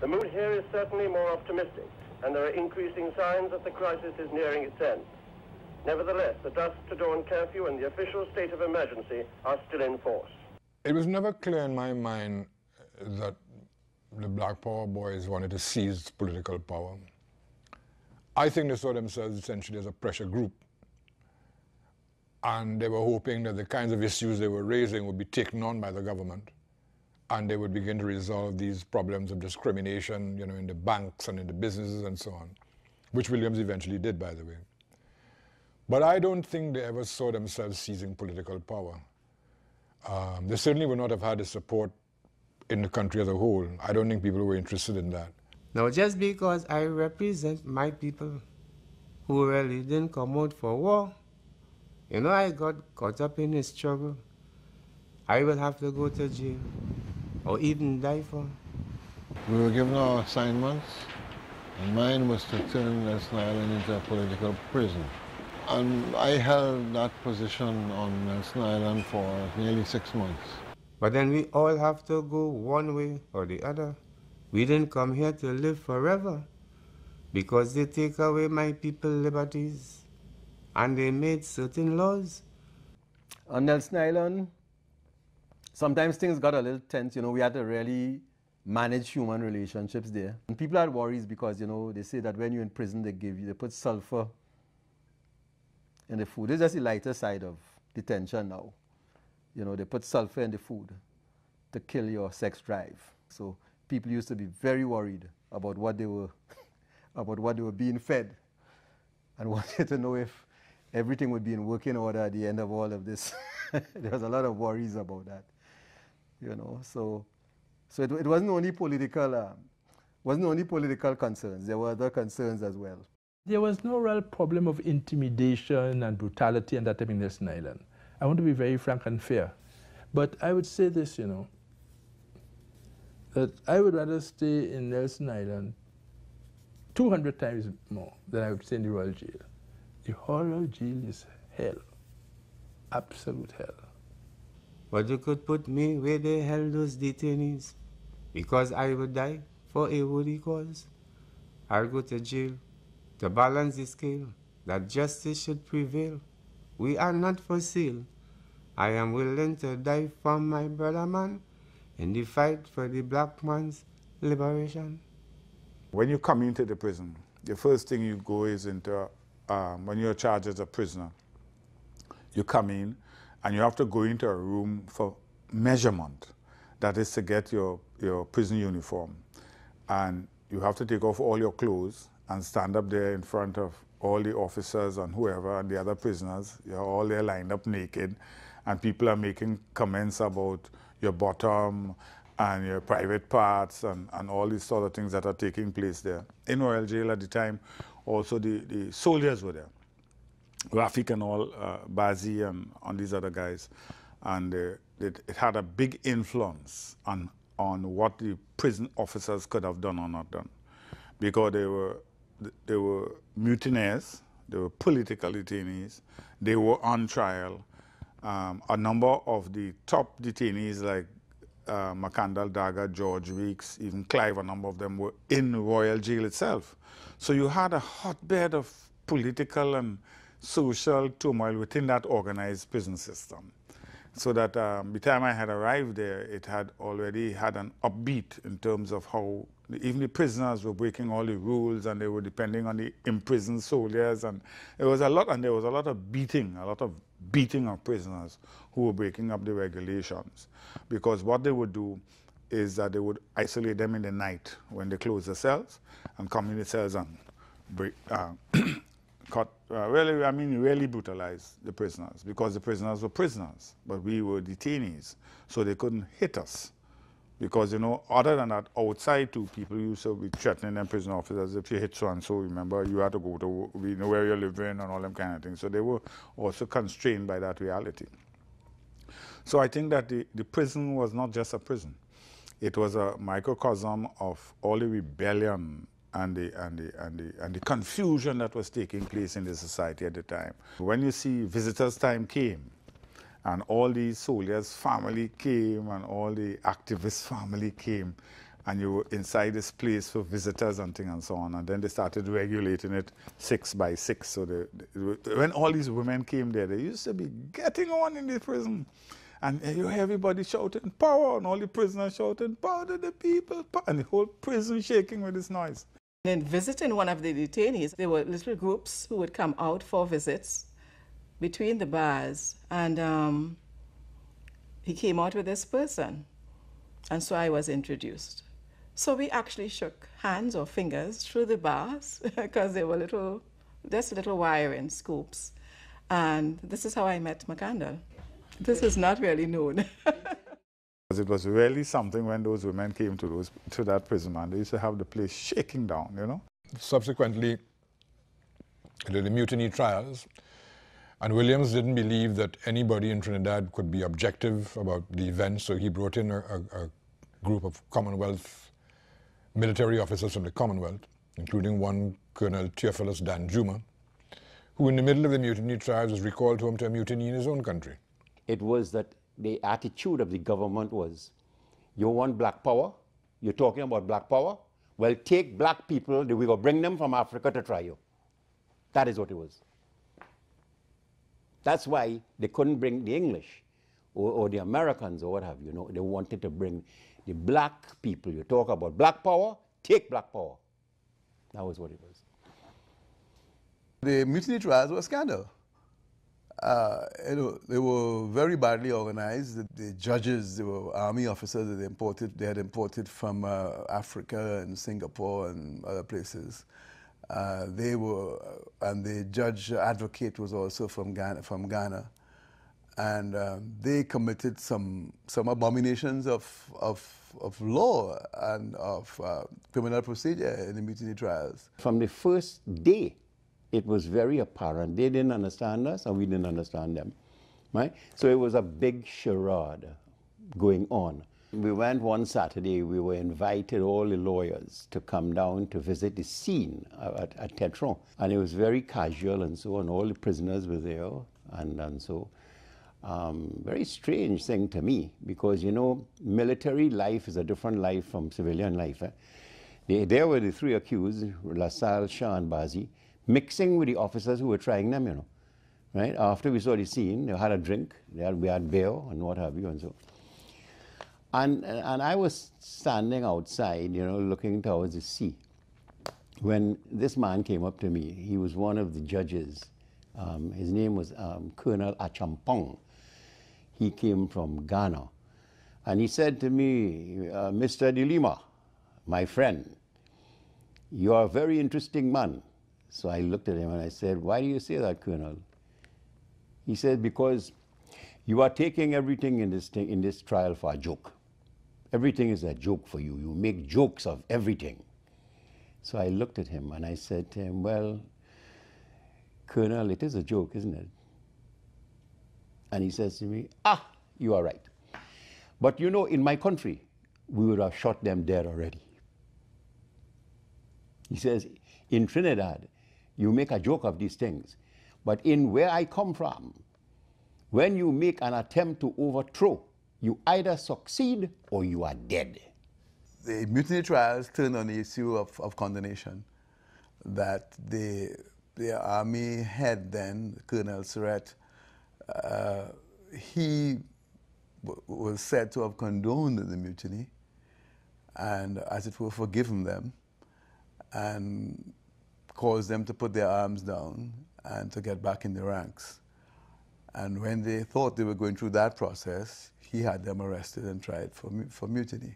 The mood here is certainly more optimistic, and there are increasing signs that the crisis is nearing its end. Nevertheless, the dusk to dawn curfew and the official state of emergency are still in force. It was never clear in my mind uh, that the Black Power boys wanted to seize political power. I think they saw themselves essentially as a pressure group. And they were hoping that the kinds of issues they were raising would be taken on by the government and they would begin to resolve these problems of discrimination, you know, in the banks and in the businesses and so on, which Williams eventually did, by the way. But I don't think they ever saw themselves seizing political power. Um, they certainly would not have had the support in the country as a whole. I don't think people were interested in that. Now, just because I represent my people who really didn't come out for war, you know, I got caught up in a struggle. I will have to go to jail or even die for. We were given our assignments, and mine was to turn Nelson Island into a political prison. And I held that position on Nelson Island for nearly six months. But then we all have to go one way or the other. We didn't come here to live forever because they take away my people's liberties and they made certain laws. On Nelson Island, sometimes things got a little tense. You know, we had to really manage human relationships there. And people had worries because, you know, they say that when you're in prison, they give you, they put sulfur in the food. It's just the lighter side of detention now. You know, they put sulfur in the food to kill your sex drive. So people used to be very worried about what they were, about what they were being fed and wanted to know if everything would be in working order at the end of all of this. there was a lot of worries about that you know. So, so it, it wasn't only political, uh, wasn't only political concerns. There were other concerns as well. There was no real problem of intimidation and brutality and that time in Nelson Island. I want to be very frank and fair. But I would say this, you know, that I would rather stay in Nelson Island 200 times more than I would stay in the Royal Jail. The Royal Jail is hell, absolute hell. But you could put me where they held those detainees because I would die for a worthy cause. I'll go to jail to balance the scale that justice should prevail. We are not for sale. I am willing to die for my brother man in the fight for the black man's liberation. When you come into the prison, the first thing you go is into, um, when you're charged as a prisoner, you come in and you have to go into a room for measurement. That is to get your, your prison uniform. And you have to take off all your clothes and stand up there in front of all the officers and whoever and the other prisoners. You're all there lined up naked, and people are making comments about your bottom and your private parts and, and all these sort of things that are taking place there. In Royal Jail at the time, also the, the soldiers were there. Raffique and all, uh, Bazi and on these other guys. And uh, it, it, had a big influence on, on what the prison officers could have done or not done. Because they were, they were mutineers, they were political detainees, they were on trial. Um, a number of the top detainees like uh, Makandal Daaga, George Weeks, even Clive, a number of them were in Royal Jail itself. So you had a hotbed of political and social turmoil within that organized prison system. So that um, by the time I had arrived there, it had already had an upbeat in terms of how even the prisoners were breaking all the rules and they were depending on the imprisoned soldiers. And there was a lot, and there was a lot of beating, a lot of beating of prisoners who were breaking up the regulations. Because what they would do is that they would isolate them in the night when they close the cells and come in the cells and break, uh, cut, uh, really, I mean, really brutalized the prisoners because the prisoners were prisoners, but we were detainees, so they couldn't hit us. Because, you know, other than that, outside too, people used to be threatening them prison officers. If you hit so and so, remember, you had to go to, we know where you're living and all them kind of things. So they were also constrained by that reality. So I think that the, the prison was not just a prison. It was a microcosm of all the rebellion and the, and, the, and, the, and the confusion that was taking place in the society at the time. When you see visitors' time came, and all the soldiers' family came, and all the activists' family came, and you were inside this place for visitors and things and so on. And then they started regulating it six by six. So they, they, when all these women came there, they used to be getting on in the prison. And you hear everybody shouting power, and all the prisoners shouting power to the people, and the whole prison shaking with this noise. In visiting one of the detainees, there were little groups who would come out for visits between the bars, and um, he came out with this person, and so I was introduced. So we actually shook hands or fingers through the bars because they were little, just little wiring scoops. And this is how I met Makandal. This is not really known. it was really something when those women came to those to that prison and they used to have the place shaking down, you know. Subsequently, there the mutiny trials, and Williams didn't believe that anybody in Trinidad could be objective about the events, so he brought in a, a, a group of Commonwealth military officers from the Commonwealth, including one Colonel Theophilus Danjuma, who in the middle of the mutiny trials was recalled home to a mutiny in his own country. It was that the attitude of the government was, you want black power? You're talking about black power? Well, take black people, we will bring them from Africa to try you. That is what it was. That's why they couldn't bring the English or, or the Americans or what have you. you know, they wanted to bring the black people. You talk about black power, take black power. That was what it was. The mutiny trials were a scandal. Uh, you know, they were very badly organized. The, judges, they were army officers that they imported. They had imported from uh, Africa and Singapore and other places. Uh, they were, and the judge advocate was also from Ghana. From Ghana and um, they committed some some abominations of of of law and of uh, criminal procedure in the mutiny trials. From the first day, it was very apparent they didn't understand us and we didn't understand them, right? So it was a big charade going on. We went one Saturday, we were invited, all the lawyers, to come down to visit the scene at, at Teteron. And it was very casual and so on. All the prisoners were there and, and so um, very strange thing to me because, you know, military life is a different life from civilian life. Eh? There were the three accused, LaSalle, Shah, and Bazi, mixing with the officers who were trying them, you know. Right? After we saw the scene, they had a drink, they had, we had beer and what have you, and so. And, and I was standing outside, you know, looking towards the sea when this man came up to me. He was one of the judges. Um, his name was um, Colonel Acheampong he came from Ghana. And he said to me, uh, Mr. Dilima, my friend, you are a very interesting man. So I looked at him and I said, Why do you say that, Colonel? He said, Because you are taking everything in this, thing, in this trial for a joke. Everything is a joke for you. You make jokes of everything. So I looked at him and I said to him, Well, Colonel, it is a joke, isn't it? And he says to me, Ah, you are right. But you know, in my country, we would have shot them dead already. He says, In Trinidad, you make a joke of these things. But in where I come from, when you make an attempt to overthrow, you either succeed or you are dead. The mutiny trials turned on the issue of, of condonation, that the, the army head then, Colonel Serrette, uh, he was said to have condoned the mutiny and, as it were, forgiven them and caused them to put their arms down and to get back in the ranks. And when they thought they were going through that process, he had them arrested and tried for, for mutiny.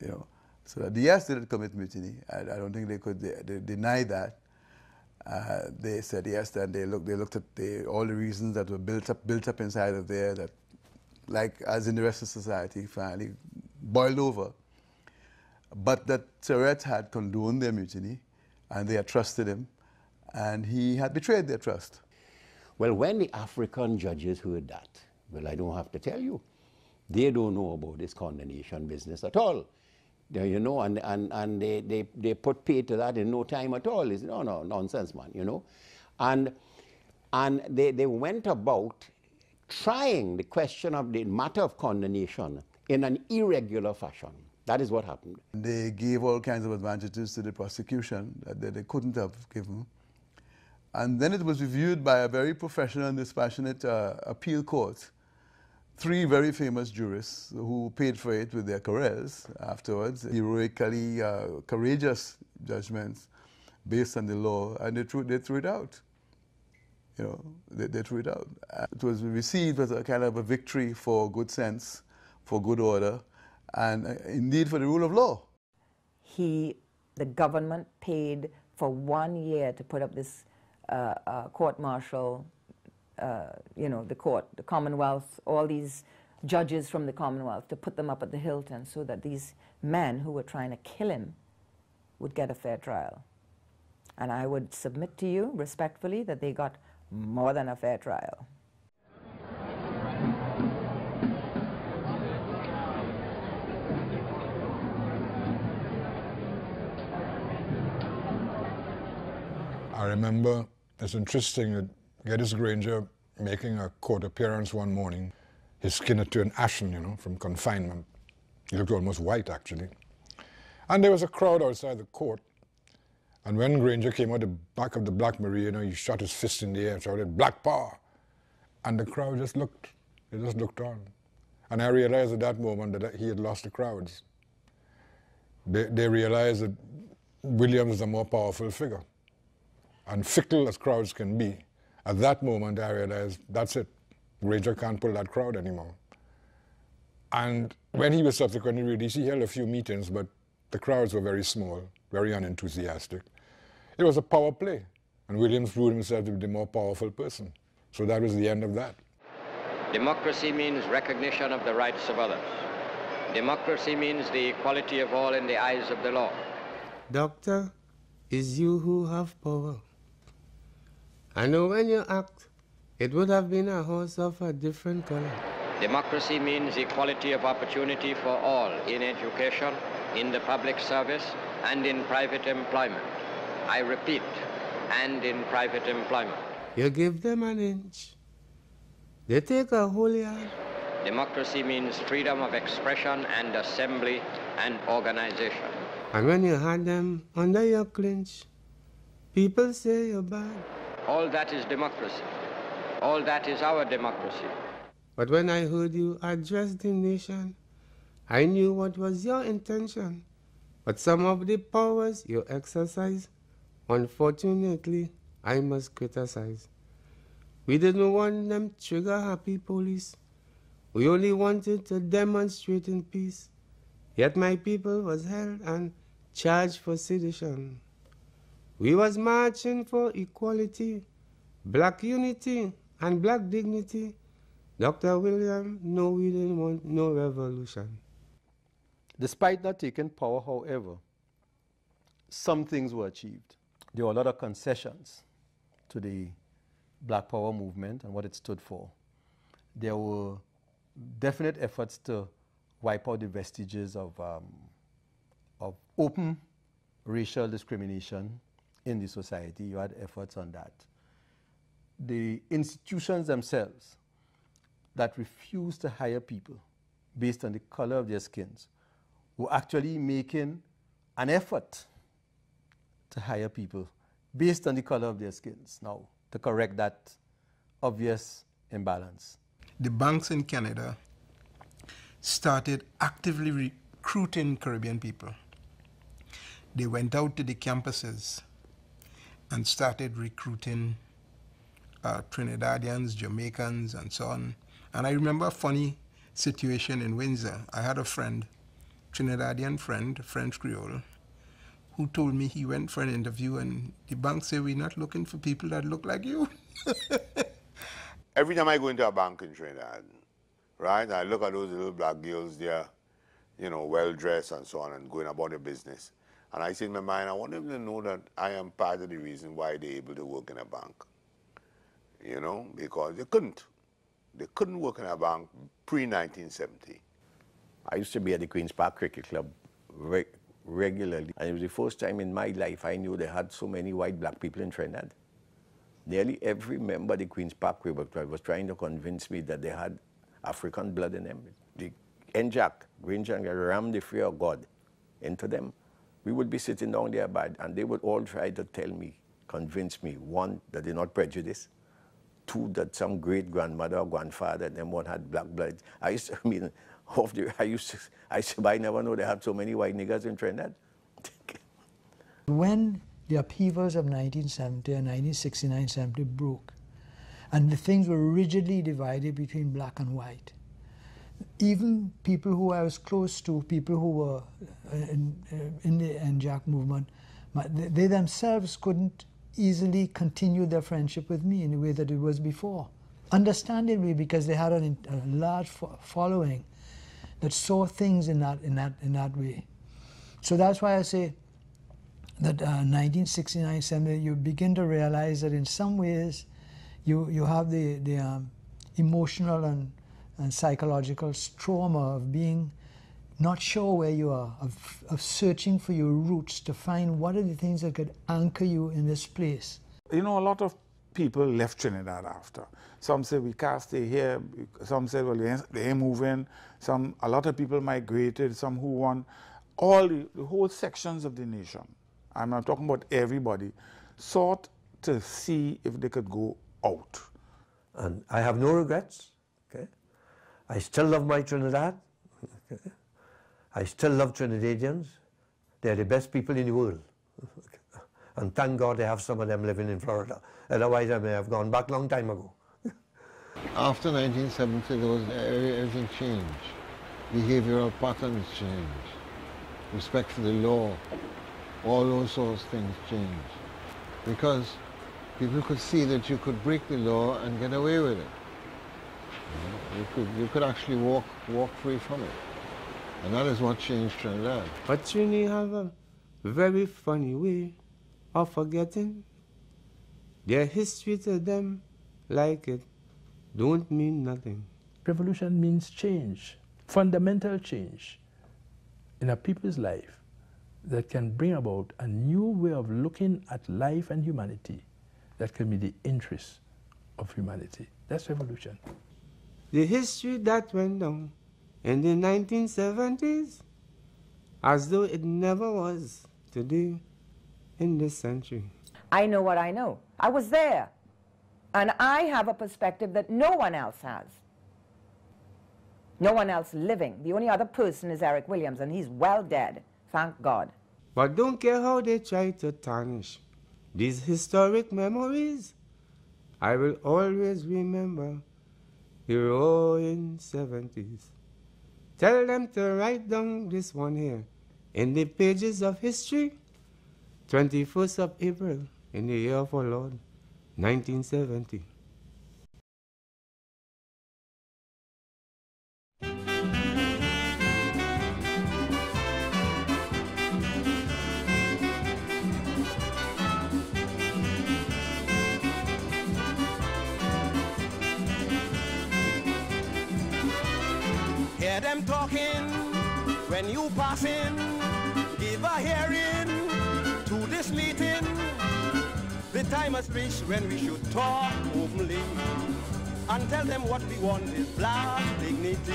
You know, so that yes, they did commit mutiny. I, I don't think they could they, they deny that. Uh, they said yes, and they looked, they looked at the, all the reasons that were built up, built up inside of there that, like as in the rest of society, finally boiled over. But that Serrette had condoned their mutiny, and they had trusted him, and he had betrayed their trust. Well, when the African judges heard that, well, I don't have to tell you, they don't know about this condonation business at all you know, and, and, and they, they, they put pay to that in no time at all. It's, no, no, nonsense, man, you know. And, and they, they went about trying the question of the matter of condonation in an irregular fashion. That is what happened. They gave all kinds of advantages to the prosecution that they, couldn't have given. And then it was reviewed by a very professional and dispassionate uh, appeal court. Three very famous jurists who paid for it with their careers afterwards, heroically uh, courageous judgments based on the law, and they threw, they threw it out. You know, they, they threw it out. It was received as a kind of a victory for good sense, for good order, and uh, indeed for the rule of law. He, the government paid for one year to put up this uh, uh, court martial, uh, you know, the court, the Commonwealth, all these judges from the Commonwealth to put them up at the Hilton so that these men who were trying to kill him would get a fair trial. And I would submit to you respectfully that they got more than a fair trial. I remember it's interesting that Geddes Granger making a court appearance one morning. His skin had turned ashen, you know, from confinement. He looked almost white, actually. And there was a crowd outside the court. And when Granger came out the back of the Black Maria, you know, he shot his fist in the air and shouted, Black Power! And the crowd just looked. They just looked on. And I realized at that moment that he had lost the crowds. They, they realized that Williams is a more powerful figure and fickle as crowds can be, at that moment I realized that's it. Granger can't pull that crowd anymore. And when he was subsequently released, he held a few meetings, but the crowds were very small, very unenthusiastic. It was a power play, and Williams proved himself to be the more powerful person. So that was the end of that. Democracy means recognition of the rights of others. Democracy means the equality of all in the eyes of the law. Doctor, it's you who have power. I know when you act, it would have been a horse of a different color. Democracy means equality of opportunity for all in education, in the public service, and in private employment. I repeat, and in private employment. You give them an inch, they take a whole yard. Democracy means freedom of expression and assembly and organization. And when you had them under your clinch, people say you're bad. All that is democracy. All that is our democracy. But when I heard you address the nation, I knew what was your intention. But some of the powers you exercise, unfortunately, I must criticize. We didn't want them trigger happy police. We only wanted to demonstrate in peace. Yet my people was held and charged for sedition. We was marching for equality, black unity, and black dignity. Dr. William, no, we didn't want no revolution. Despite not taking power, however, some things were achieved. There were a lot of concessions to the Black Power movement and what it stood for. There were definite efforts to wipe out the vestiges of, um, of open racial discrimination in the society. You had efforts on that. The institutions themselves that refused to hire people based on the color of their skins were actually making an effort to hire people based on the color of their skins now to correct that obvious imbalance. The banks in Canada started actively recruiting Caribbean people. They went out to the campuses and started recruiting uh, Trinidadians, Jamaicans, and so on. And I remember a funny situation in Windsor. I had a friend, Trinidadian friend, French Creole, who told me he went for an interview and the bank said, We're not looking for people that look like you. Every time I go into a bank in Trinidad, right, I look at those little black girls there, you know, well dressed and so on, and going about their business. And I say in my mind, I want them to know that I am part of the reason why they're able to work in a bank. You know, because they couldn't. They couldn't work in a bank pre-1970. I used to be at the Queen's Park Cricket Club re regularly. And it was the first time in my life I knew they had so many white black people in Trinidad. Nearly every member of the Queen's Park Cricket Club was trying to convince me that they had African blood in them. The NJAC, Green Jack, ram the fear of God into them, we would be sitting down there bad, and they would all try to tell me, convince me, one, that they're not prejudiced, two, that some great grandmother or grandfather, them one had black blood. I used to, I mean, of the, I used to, I used to, I never know they have so many white niggers in Trinidad. when the upheavals of 1970 and 1969-70 broke, and the things were rigidly divided between black and white, even people who I was close to, people who were uh, in, uh, in the NJAC movement, they themselves couldn't easily continue their friendship with me in the way that it was before. Understandably, because they had a large following that saw things in that, in, that, in that way. So that's why I say that uh, 1969, 70, you begin to realize that in some ways you, you have the, the um, emotional and and psychological trauma of being not sure where you are, of, of searching for your roots to find what are the things that could anchor you in this place. You know, a lot of people left Trinidad after. Some say we can't stay here. Some say, well, they ain't moving. Some, a lot of people migrated. Some who won. All the, the whole sections of the nation. I'm not talking about everybody. Sought to see if they could go out. And I have no regrets. I still love my Trinidad. I still love Trinidadians. They're the best people in the world. and thank God they have some of them living in Florida. Otherwise, I may have gone back a long time ago. After 1970, there was, everything changed. Behavioral patterns changed. Respect for the law. All those sorts of things changed. Because people could see that you could break the law and get away with it. You could, you could actually walk, walk free from it. And that is what changed Trinidad. But Trini have a very funny way of forgetting. Their history to them, like it, don't mean nothing. Revolution means change, fundamental change in a people's life that can bring about a new way of looking at life and humanity that can be the interest of humanity. That's revolution. The history that went down in the 1970s as though it never was today in this century. I know what I know. I was there. And I have a perspective that no one else has. No one else living. The only other person is Eric Williams, and he's well dead. Thank God. But don't care how they try to tarnish these historic memories. I will always remember heroin 70s. Tell them to write down this one here in the pages of history. 21st of April in the year of our Lord, 1970. Has reached when we should talk openly and tell them what we want is black dignity.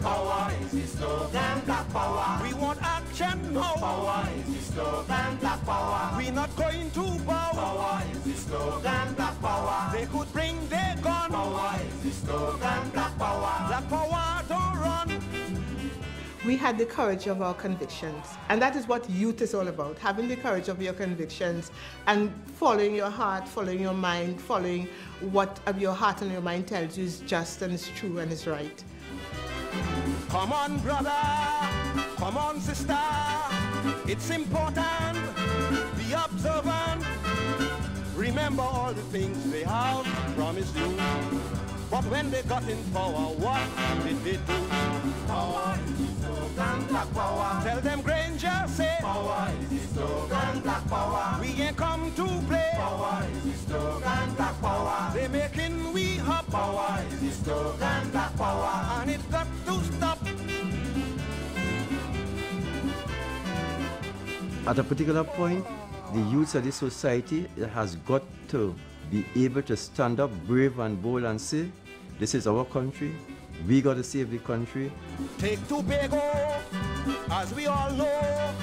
Power is the slogan, black power. We want action now. Power is the slogan, black power. We're not going to bow. Power is the slogan, black power. They could bring their gun. Power is the slogan, black power. Black power. We had the courage of our convictions. And that is what youth is all about, having the courage of your convictions and following your heart, following your mind, following what your heart and your mind tells you is just and is true and is right. Come on, brother. Come on, sister. It's important. Be observant. Remember all the things they have promised you. But when they got in power, what did they do? Is the slogan, black power. Tell them Granger say, Power is the slogan, black power. We ain't come to play. Power is the slogan, black power. They making we hop. Power is the slogan, black power. And it got to stop. At a particular point, the youth of this society has got to be able to stand up brave and bold and say, this is our country, We got to save the country. Take Tobago, as we all know,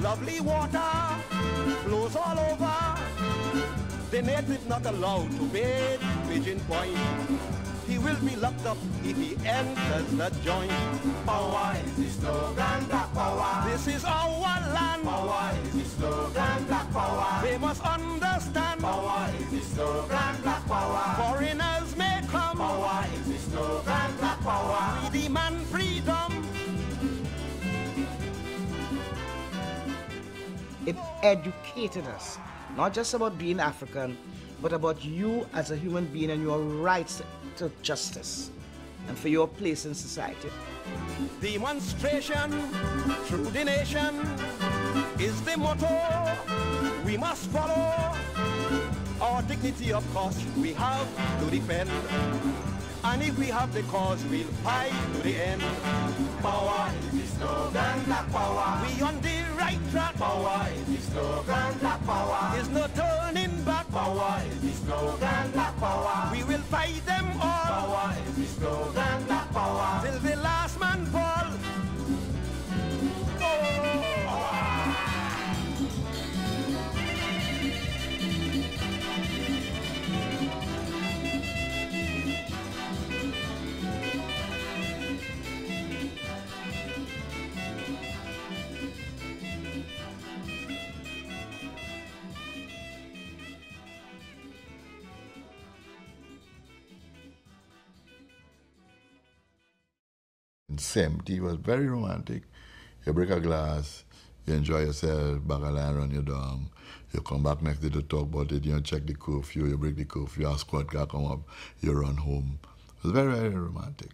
lovely water flows all over. The native not allowed to bathe Pigeon Point. He will be locked up if he enters the joint. Power is the slogan, black power. This is our land. Power is the slogan, black power. They must understand. Power is the slogan, black power. Foreigners It educated us, not just about being African, but about you as a human being and your rights to justice and for your place in society. Demonstration through the nation is the motto we must follow. Our dignity, of course, we have to defend. And if we have the cause, we'll fight to the end. Power is the slogan, black power. We on the right track. Power is the slogan, black power. There's no turning back. Power is the slogan, black power. We will fight them all. Power is the slogan, black 70 was very romantic. You break a glass, you enjoy yourself, back a line run you down. You come back next day to talk about it, you check the curfew, you break the curfew, a squad car come up, you run home. It was very, very romantic.